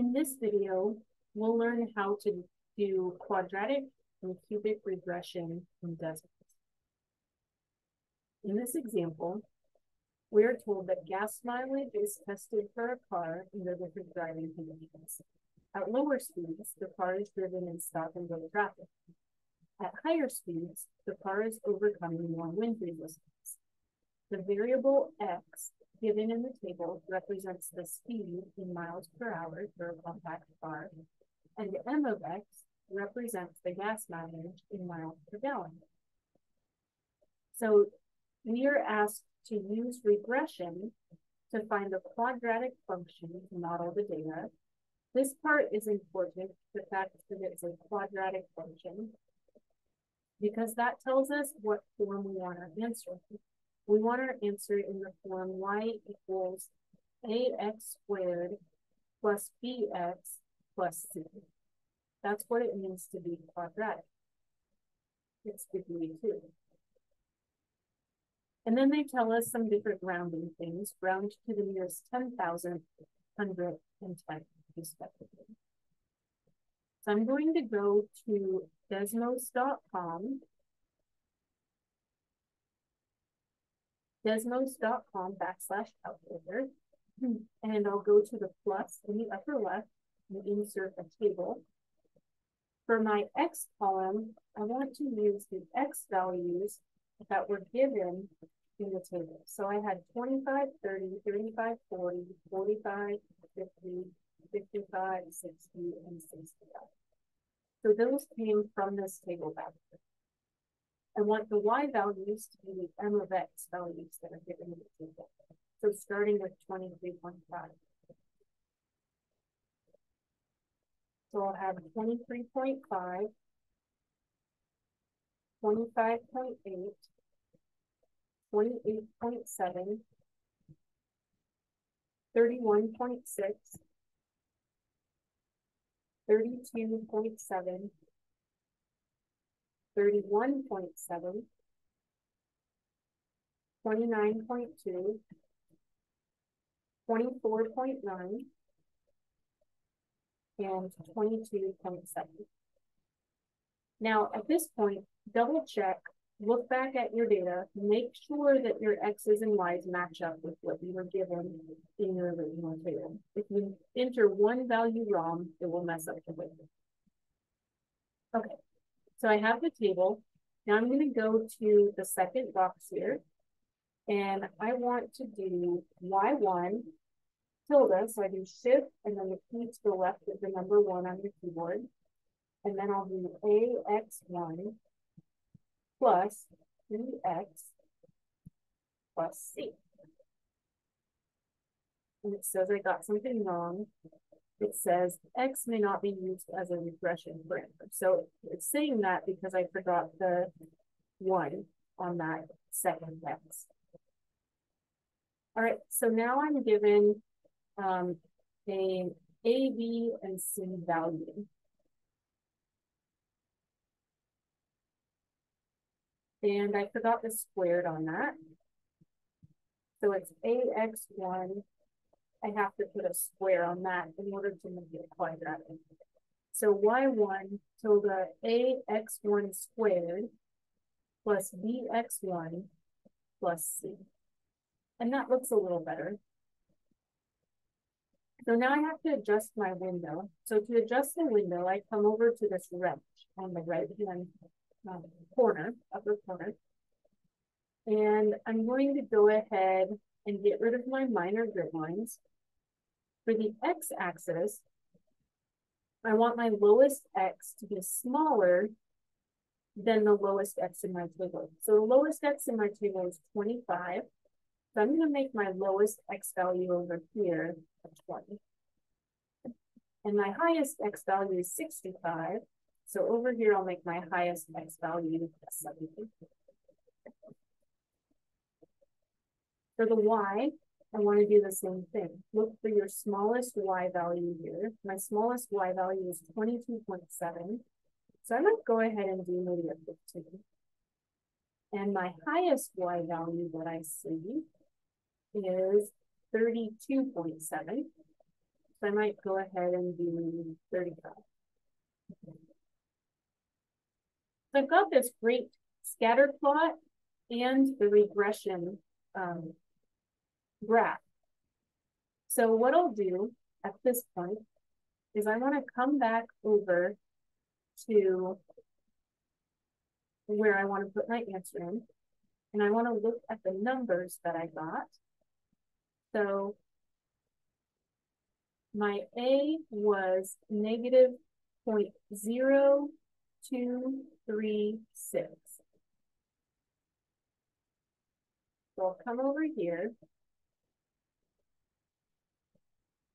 In this video, we'll learn how to do quadratic and cubic regression in Desmos. In this example, we're told that gas mileage is tested for a car under different driving conditions. At lower speeds, the car is driven in stop and go traffic. At higher speeds, the car is overcoming more wind resistance. The variable x given in the table represents the speed in miles per hour for a compact car, and m of x represents the gas mileage in miles per gallon. So we are asked to use regression to find the quadratic function to model the data. This part is important, the fact that it's a quadratic function, because that tells us what form we want our answer. We want our answer in the form y equals ax squared plus bx plus c. That's what it means to be quadratic. It's degree two. And then they tell us some different rounding things, round to the nearest 10,000, 100, and 10, respectively. So I'm going to go to desmos.com, desmos.com backslash calculator, and I'll go to the plus in the upper left and insert a table. For my x column, I want to use the x values that were given in the table. So I had 25, 30, 35, 40, 45, 50, 55, 60, and 65. So those came from this table back. I want the y values to be the m of x values that are given in the table. So starting with 23.5. So I'll have 23.5, 25.8, 28.7, 31.6, 32.7, 31.7, 29.2, 24.9, and 22.7. Now, at this point, double check, look back at your data, make sure that your X's and Y's match up with what you were given in your original table. If you enter one value wrong, it will mess up the table. Okay, so I have the table. Now I'm going to go to the second box here, and I want to do Y1 tilde, so I do shift and then the key to the left is the number one on your keyboard. And then I'll do AX1 plus BX plus C. And it says I got something wrong. It says X may not be used as a regression parameter. So it's saying that because I forgot the one on that second X. All right, so now I'm given um, a A, B, and C value. And I forgot the squared on that. So it's AX1. I have to put a square on that in order to make it quadratic. So Y1 tilde AX1 squared plus BX1 plus C. And that looks a little better. So now I have to adjust my window. So to adjust the window, I come over to this wrench on the right hand um, corner, upper corner. And I'm going to go ahead and get rid of my minor grid lines. For the x-axis, I want my lowest x to be smaller than the lowest x in my table. So the lowest x in my table is 25. So I'm going to make my lowest x value over here a 20. And my highest x value is 65. So over here, I'll make my highest x value 70. For the y, I want to do the same thing. Look for your smallest y value here. My smallest y value is 22.7. So I might go ahead and do maybe a 15. And my highest y value that I see is 32.7. So I might go ahead and do thirty-five. So I've got this great scatter plot and the regression um, graph. So what I'll do at this point is I want to come back over to where I want to put my answer in. And I want to look at the numbers that I got. So my A was negative 0.0236. So I'll come over here.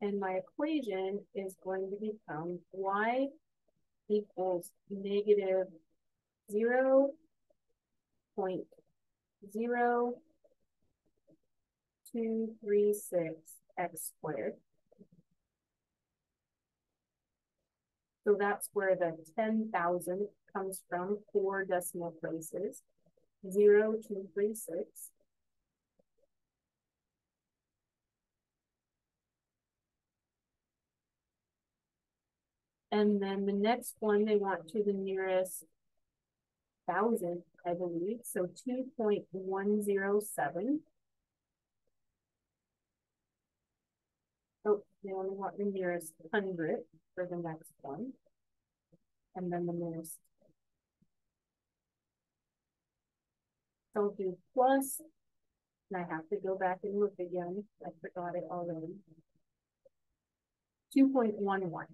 And my equation is going to become y equals negative 0 0.0236 x squared. So that's where the 10,000 comes from, four decimal places, 0, 2, 3, 6. And then the next one, they want to the nearest thousand, I believe, so 2.107. Oh, they only want the nearest hundred for the next one. And then the nearest. So do plus, and I have to go back and look again. I forgot it already. 2.11.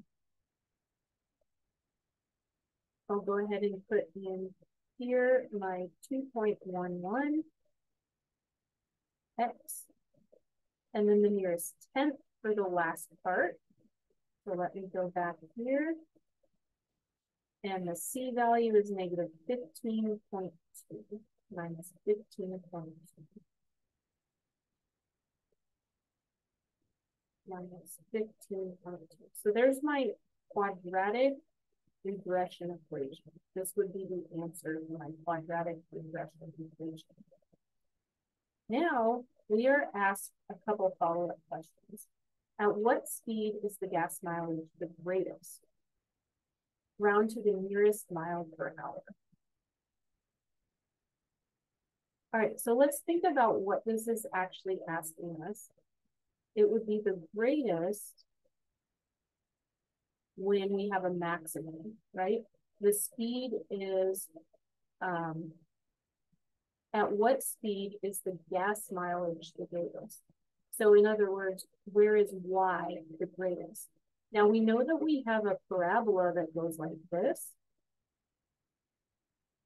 I'll go ahead and put in here my 2.11 x, and then the nearest tenth for the last part. So let me go back here. And the C value is negative 15.2 minus 15.2. Minus 15.2. So there's my quadratic regression equation. This would be the answer to my quadratic regression equation. Now we are asked a couple follow-up questions. At what speed is the gas mileage the greatest? Round to the nearest mile per hour. All right, so let's think about what this is actually asking us. It would be the greatest when we have a maximum, right? The speed is, um, at what speed is the gas mileage the greatest? So in other words, where is y the greatest? Now we know that we have a parabola that goes like this.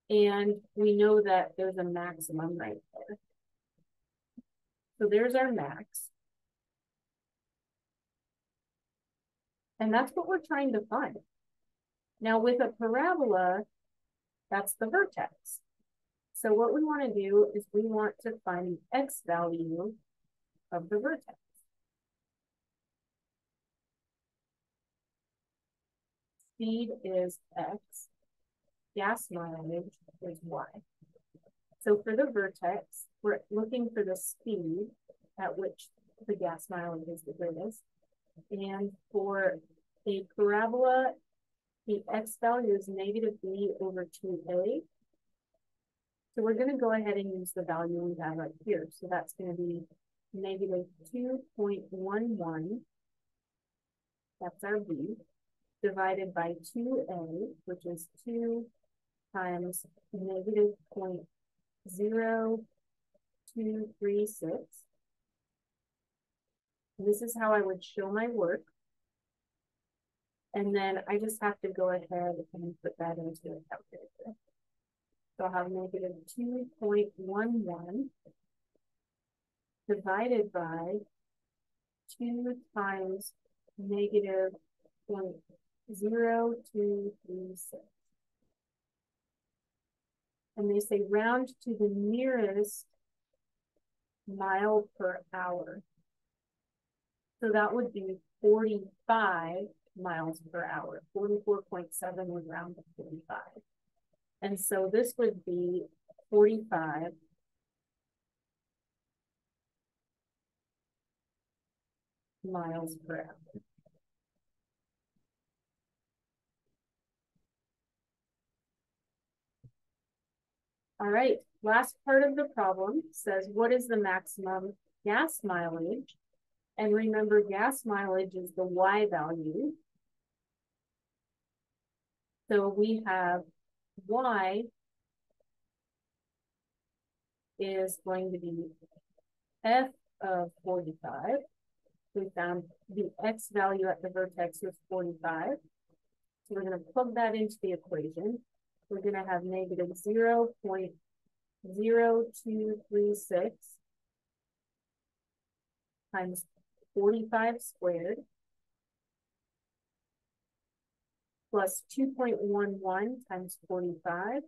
And we know that there's a maximum right there. So there's our max. And that's what we're trying to find. Now with a parabola, that's the vertex. So what we want to do is we want to find the x value of the vertex. Speed is x, gas mileage is y. So for the vertex, we're looking for the speed at which the gas mileage is the greatest. And for a parabola, the x value is negative b over 2a. So we're going to go ahead and use the value we have right here. So that's going to be negative 2.11, that's our b, divided by 2a, which is 2 times negative 0.0236. This is how I would show my work. And then I just have to go ahead and put that into a calculator. So I'll have negative 2.11 divided by 2 times negative 0.0236. And they say round to the nearest mile per hour. So that would be 45 miles per hour. 44.7 would round to 45. And so this would be 45 miles per hour. All right, last part of the problem says, what is the maximum gas mileage and remember, gas mileage is the Y value. So we have Y is going to be F of 45. We found the X value at the vertex is 45. So we're going to plug that into the equation. We're going to have negative 0 0.0236 times 45 squared plus 2.11 times 45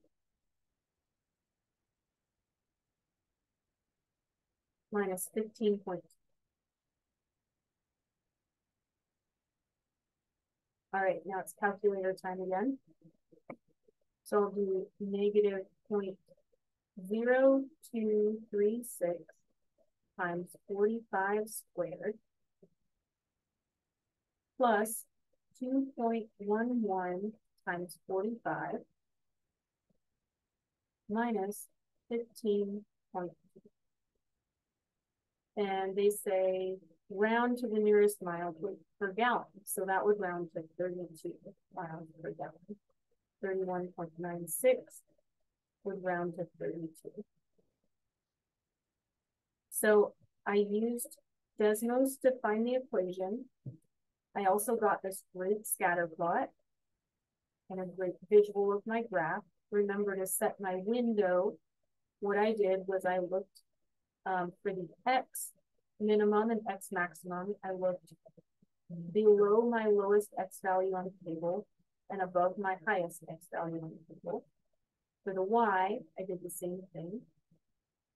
minus 15.2. All right, now it's calculator time again. So I'll do negative point zero two three six times 45 squared plus 2.11 times 45 minus 15.2. And they say round to the nearest mile per gallon. So that would round to 32 miles per gallon. 31.96 would round to 32. So I used Desmos to find the equation. I also got this great scatter plot and a great visual of my graph. Remember to set my window. What I did was I looked um, for the X minimum and X maximum. I looked below my lowest X value on the table and above my highest X value on the table. For the Y, I did the same thing.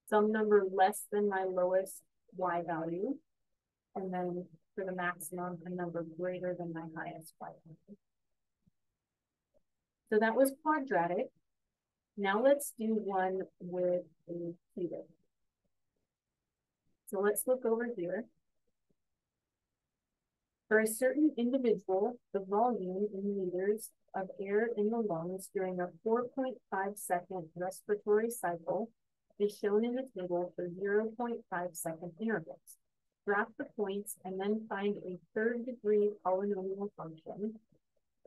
Some number less than my lowest Y value. And then for the maximum, a number greater than my highest Y value. So that was quadratic. Now let's do one with a cubic. So let's look over here. For a certain individual, the volume in liters of air in the lungs during a 4.5 second respiratory cycle is shown in the table for 0.5 second intervals. Graph the points and then find a third degree polynomial function.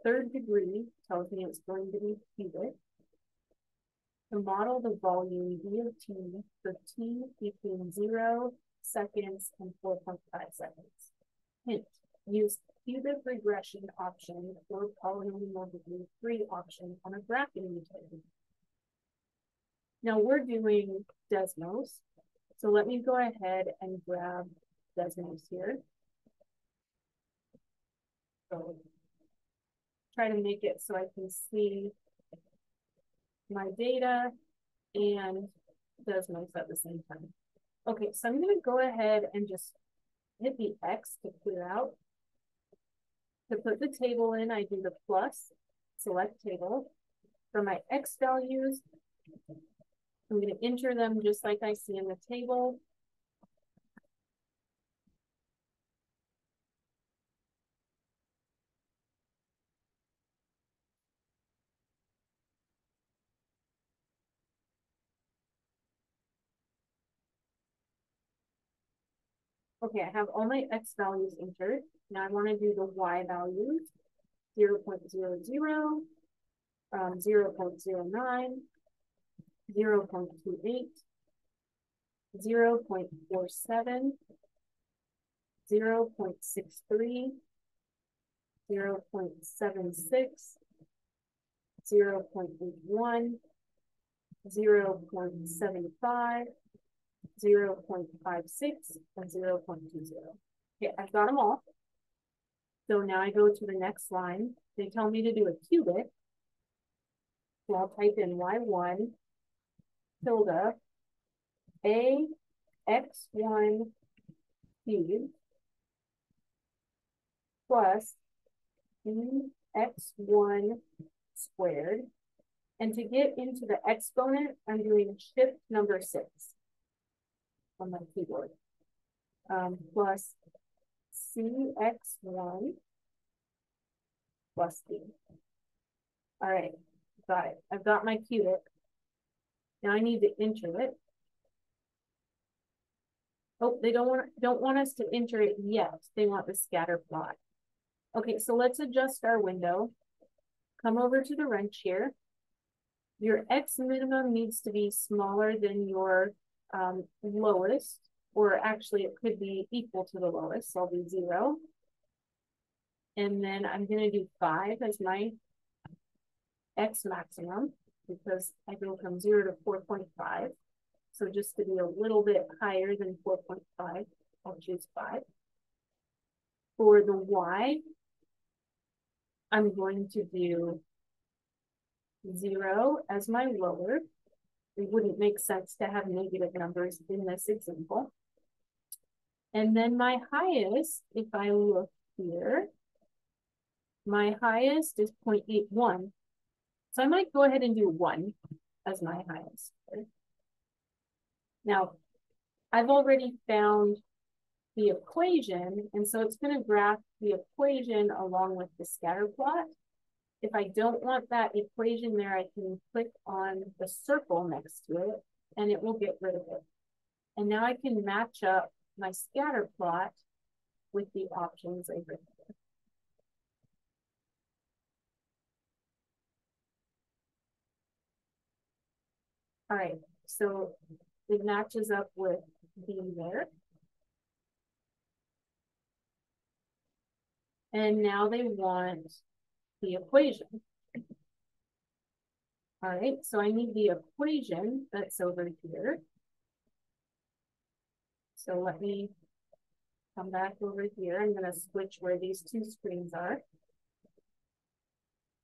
Third degree tells me it's going to be cubic. To model the volume V of t for t between 0 seconds and 4.5 seconds. Hint, use cubic regression option or polynomial degree three option on a graphing utility. Now we're doing Desmos. So let me go ahead and grab Desmos here. So try to make it so I can see my data and Desmos at the same time. Okay, so I'm gonna go ahead and just hit the X to clear out. To put the table in, I do the plus, select table. For my X values, I'm gonna enter them just like I see in the table. Okay, I have all my X values entered. Now I want to do the Y values, 0 0.00, um, 0 0.09, 0 0.28, 0 0.47, 0 0.63, 0 0.76, 0 0.81, 0 0.75, 0 0.56, and 0 0.20. Okay, I've got them all. So now I go to the next line. They tell me to do a cubic. So I'll type in y1 tilde a x1 cubed plus x1 squared. And to get into the exponent, I'm doing shift number six on my keyboard. Um, plus CX1 plus D. All right, got it. I've got my cubic. Now I need to enter it. Oh, they don't want, don't want us to enter it yet. They want the scatter plot. Okay, so let's adjust our window. Come over to the wrench here. Your X minimum needs to be smaller than your um, lowest, or actually it could be equal to the lowest, so I'll do zero. And then I'm gonna do five as my X maximum, because I go from zero to 4.5. So just to be a little bit higher than 4.5, I'll choose five. For the Y, I'm going to do zero as my lower. It wouldn't make sense to have negative numbers in this example. And then my highest, if I look here, my highest is 0.81. So I might go ahead and do one as my highest. Now, I've already found the equation, and so it's going to graph the equation along with the scatter plot. If I don't want that equation there, I can click on the circle next to it, and it will get rid of it. And now I can match up my scatter plot with the options over here. All right, so it matches up with B there. And now they want the equation. All right, so I need the equation that's over here. So let me come back over here. I'm going to switch where these two screens are.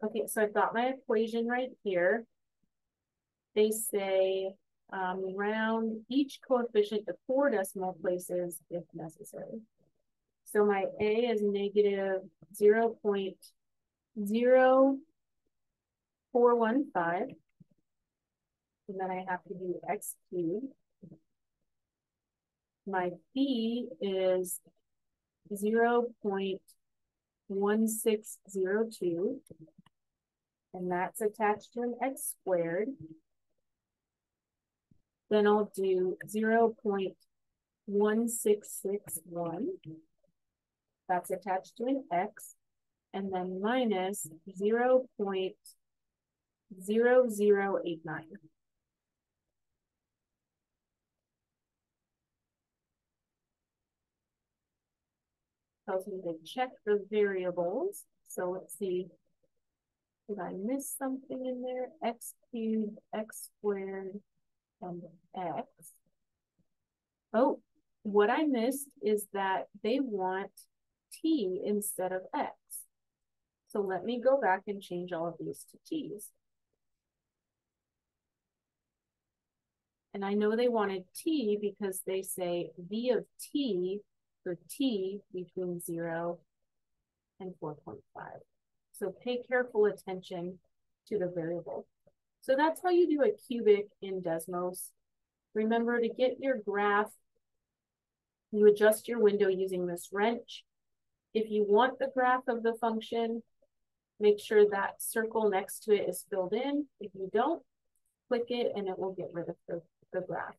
Okay, so I've got my equation right here. They say um, round each coefficient to four decimal places if necessary. So my A is negative 0 0.0415. And then I have to do x cubed. My B is 0 0.1602. And that's attached to an x squared. Then I'll do 0 0.1661. That's attached to an X. And then minus 0 0.0089. Tells me to check the variables. So let's see. Did I miss something in there? X cubed, X squared, and X. Oh, what I missed is that they want t instead of x. So let me go back and change all of these to t's. And I know they wanted t because they say v of t for t between 0 and 4.5. So pay careful attention to the variable. So that's how you do a cubic in Desmos. Remember to get your graph, you adjust your window using this wrench. If you want the graph of the function, make sure that circle next to it is filled in. If you don't, click it and it will get rid of the, the graph.